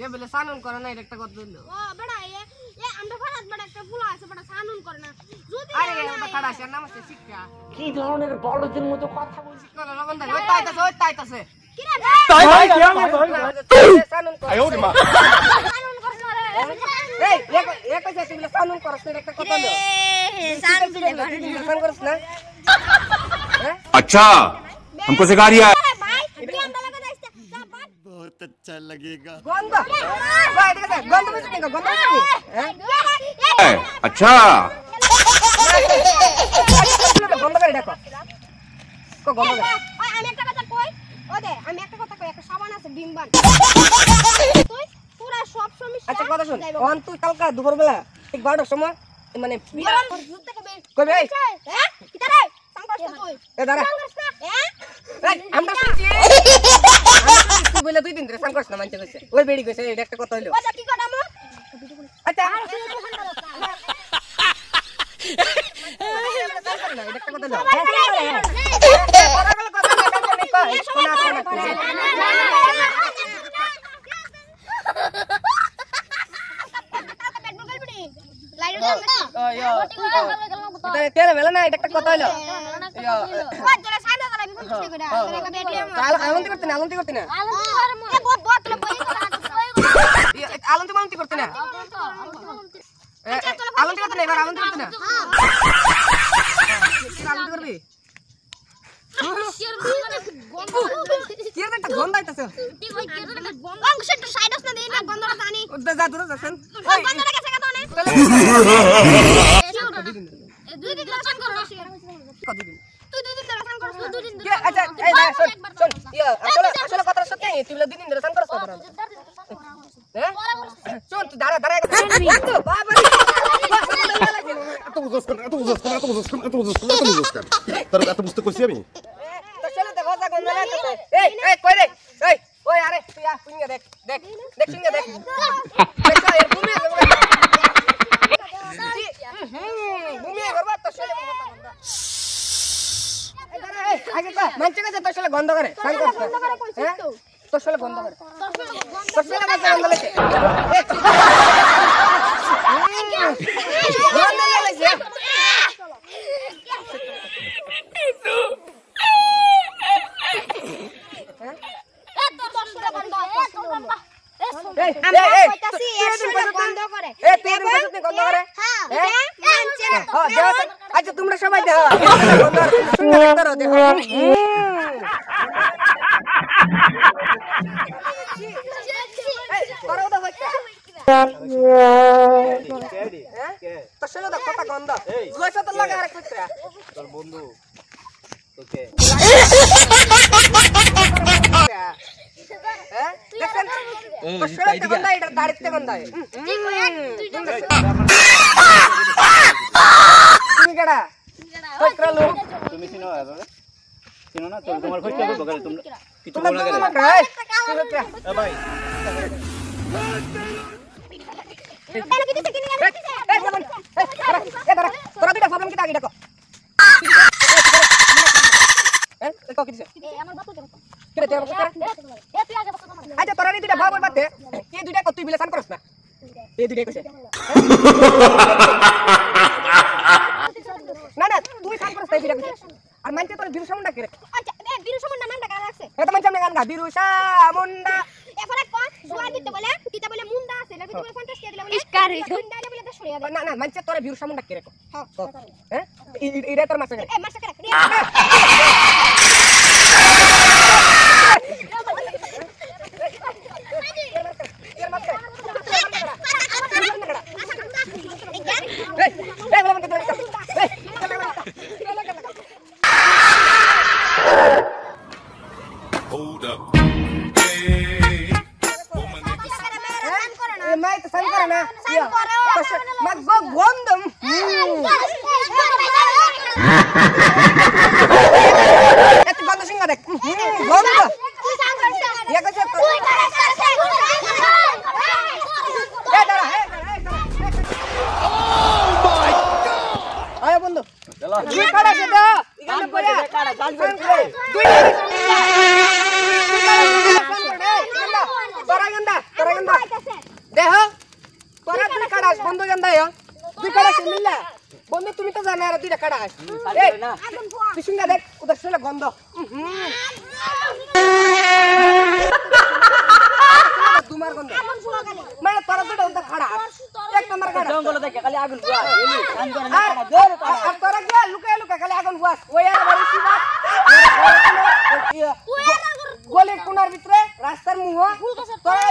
কে বলে সানুন করে না এটা একটা কথা দিল ও বড়া এ এ আমরা ফারাত বড় একটা ফুলা আছে বড় সানুন করে না যদি আরে ওটা খাড়া আছে নাম আছে শিক্ষা কি ধরনের বড়দের মতো কথা বলছিস শিক্ষা হলো লবণ ধরে ওই তাইতাছে ওই তাইতাছে কি রে ভাই কি আমি ভাই সানুন করে সানুন করে রে এই এক এক কইছে তুই বলে সানুন করছ না একটা কথা দিল সানুন সানুন করছ না হ্যাঁ अच्छा हमको सिखा रिया है अच्छा लगेगा গন্ধ ভাই ঠিক আছে গন্ধ বেশি না গন্ধ বেশি হ্যাঁ अच्छा গন্ধ করে দেখো কো গন্ধ করে ওই আমি একটা কথা কই ও দে আমি একটা কথা কই একটা সাবান আছে ডিমবান তুই পুরা সব সমস্যা আচ্ছা কথা শুন অন তুই কালকা দুপুর বেলা ঠিক বারোটার সময় মানে গরম দুধ থেকে বের কবে এই হ্যাঁ কিটা রে সাংবাস তুই এ দাঁড়া সাংবাস না হ্যাঁ এই, আমরা শুনছি তুই বলে দুই দিন ধরে করছ না মানতে কইছে ওই বেড়ি কইছে এটা একটা কথা হইল। ও যা কি কথা মো? আচ্ছা। এটা একটা কথা হইল তেরে বেলা না এটা একটা কথা হইল। আলন্তি করতে না আলন্তি করতে না। আলন্তি মালন্তি করতে না। এ, এ, আলন্তি করতে না এবার আলন্তি করতে না। আলন্তি করবি? কি রে একটা গন্ধ আইতাছে। ও, যা যা দূরে যাচ্ছেন ওই কতদিন কে আচ্ছা এই না শোন শোন ইয়া আসলে আসলে কথা সত্যি তুই বলে দুই দিন ধরে সান করছ না হ্যাঁ শোন তুই দাঁড়া দাঁড়া একটু বাবা এত বুঝছ কেন এত বুঝছ কেন এত বুঝছ কেন এত বুঝছ কেন এত বুঝছ কেন তোর এত বুঝতে কইছি আমি তো চলে তো গজা গন্ধ লাগতেছে এই এই কই রে এই ওই আরে তুই আ শুনগে দেখ দেখ দেখ শুনগে দেখ দেখো এর ঘুমিয়ে যাবে ঘুমিয়ে করবা তো চলে আগে কা মানছে কাছে তো চলে গন্ধ করে সান করছ হ্যাঁ তো চলে গন্ধ করে তো চলে গন্ধ গন্ধ লাগে গন্ধ লাগছে এই এই এই বন্ধ করে এ তুই গন্ধ করে হ্যাঁ হ্যাঁ? মানছে না হ্যাঁ, দেখো আচ্ছা তোমরা সবাই দেখো করে। দেখো তো, দেখো এই, করো তো হচ্ছে। হ্যাঁ? তোর শোনো তো, কত গন্ধ। লইছো তো লাগা আরেক ক্ষেত্রে। তোর শরীরতে গন্ধ, এটার গন্ধ তুমি কেডা? কই তুমি চিনো চিনো না তোমার খোঁজটা করব তোমরা কিছু বলো গেলে ভাই তোরা দুইটা problem কি তা আগে দেখো। এই কও কি দিছে? কি রে, তুই আমাকে করে? আচ্ছা, তোরা দুইটা ভাব ওই দে। এই দুইটা তুই বিলে সান করস না। এই দুইটাই কইছে। না, না, তুই দুইটা কইছে। আর মানছে তোর বিরু সামুন্ডা কে? আচ্ছা বিরু নামটা কার লাগছে এটা মানছে আমরা গান গা, বিরু সামুন্ডা। কোন জোয়ার দিতে বলে দিতে বলে মুন্ডা আছে লাগি বলে পঞ্চাশ টাকা দিলে বলে ইস্কারি মুন্ডা দিলে বলে 10 টাকা না, না, মানছে তোর বিরু সামুন্ডা কে রে? কও, কও। হ্যাঁ? এই- এই- তোর মাসে এ মারছে করে না। জানো আর দুইটা ফোয়া তুই শুনগা দেখ ওদের শরীরে গন্ধ। তোমার গন্ধ। মানে তোরা দুটো ওদের খাড়া এক নম্বর খাড়া জঙ্গল দেখে খালি আগুন পুরা এলি কান করে আর না জোর আর- আর তোরা গিয়া লুকায় লুকায় খালি আগুন ফুয়াস ওই আর বাড়ি সিবা গলির কোনার ভিতরে রাস্তার মুহ। তোরা